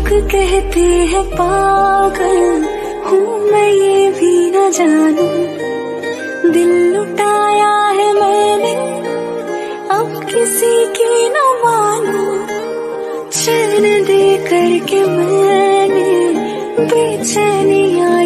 लोग कहते हैं पागल, हूँ मैं ये भी न जानू। दिल लुटाया है मैंने, अब किसी की न मानू। चैन दे करके मैंने बेचैनिया